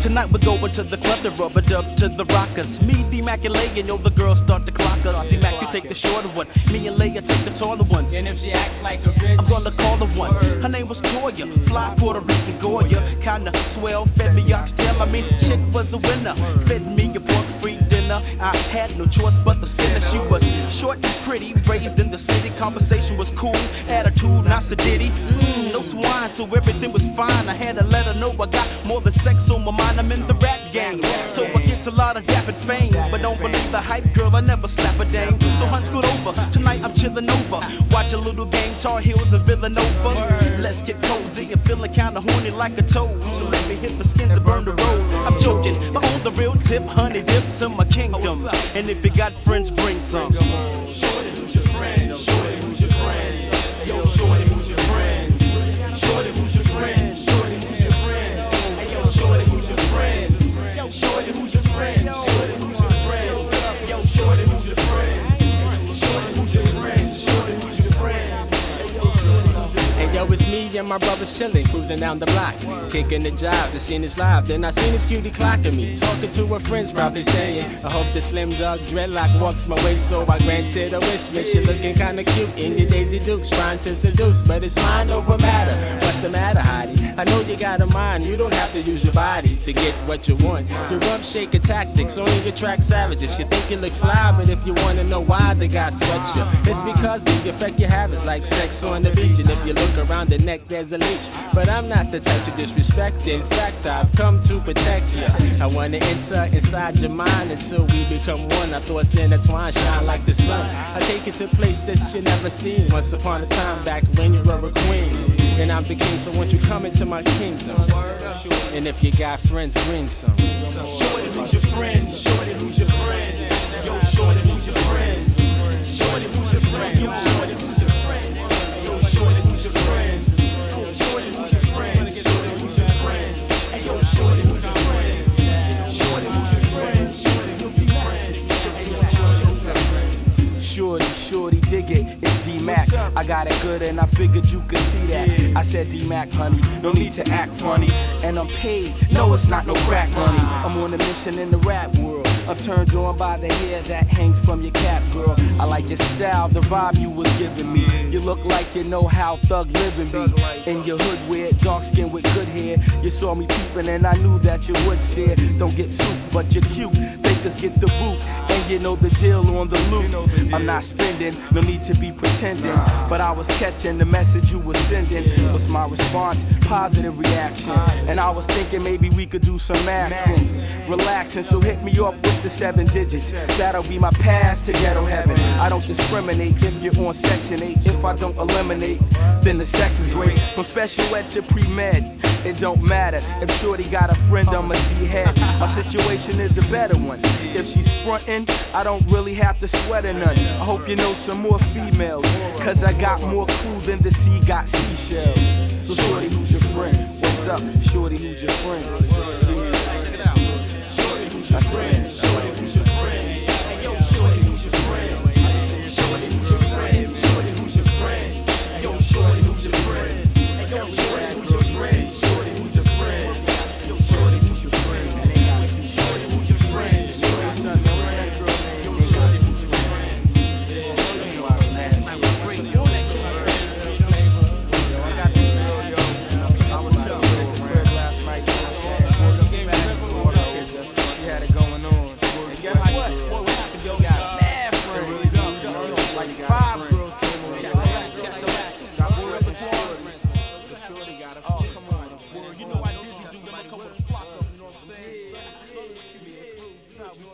Tonight we're going to the club to rub it up to the rockers. Me, D Mac, and Leia, yo, the girls start to clock us. D Mac, you take the shorter one. Me and Leia take the taller one. And if she acts like a bitch, I'm gonna call her one. Her name was Toya, fly Puerto Rican Goya. Kinda swell, fed me oxtail. I mean, shit was a winner. Fed me a I had no choice but the skinner. She was short and pretty, raised in the city. Conversation was cool, attitude not so ditty. Mm, no swine, so everything was fine. I had to let her know I got more than sex on my mind. I'm in the rap game, so I get a lot of dap and fame. But don't believe the hype, girl. I never slap a dame. So hunt scoot over. Tonight I'm chillin' over. Watch a little game, Tar Heels and Villanova. Let's get cozy and feeling kinda horny like a toad. So let me hit the skins and burn the road. I'm joking, but on the real tip, honey dip to my kingdom. And if you got friends, bring some. My brothers chillin', cruising down the block, kicking the job. The scene is live. Then I seen this cutie clocking me, talking to her friends, probably saying, I hope the slim dog dreadlock walks my way, so I granted a wish. Miss you looking kinda cute in your Daisy Dukes, trying to seduce, but it's mind over matter. What's the matter, Heidi? I know you got a mind, you don't have to use your body to get what you want. Your rump shaker tactics only attract savages. You think you look fly, but if you wanna know why the guy sweat you, it's because the effect you have is like sex on the beach. And if you look around the neck, there's a leech. But I'm not the type to disrespect. In fact, I've come to protect you. I wanna enter inside your mind until we become one. Our thoughts intertwine, shine like the sun. I take you to places you never seen. Once upon a time, back when you were a queen. And I'm the king, so won't you come into my kingdom? And if you got friends, bring some. Shorty, who's your friend? Shorty, who's your friend? Yo, Shorty, It's D Mac. I got it good and I figured you could see that. I said D Mac, honey, no need to act funny. And I'm paid. No, it's not no crack money. I'm on a mission in the rap world. I'm turned on by the hair that hangs from your cap, girl. I like your style, the vibe you was giving me. You look like you know how thug living be. In your hood wear, dark skin with good hair. You saw me peeping and I knew that you would stare. Don't get soup, but you're cute. Fakers get the boot, and you know the deal on the loop. I'm not spending, no need to be pretending. But I was catching the message you was sending. What's my response? Positive reaction. And I was thinking maybe we could do some accent. Relaxing, so hit me off with the seven digits. That'll be my pass to ghetto heaven. I don't discriminate if you're on section 8. If I don't eliminate, then the sex is great. From special ed to pre med. It don't matter if Shorty got a friend, I'ma see head. My situation is a better one. If she's frontin', I don't really have to sweat her none. I hope you know some more females, cause I got more crew than the sea got seashells. So Shorty, who's your friend? What's up, Shorty, who's your friend?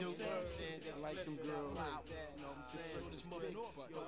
I like them girls. You know what I'm saying? This mother North, yo.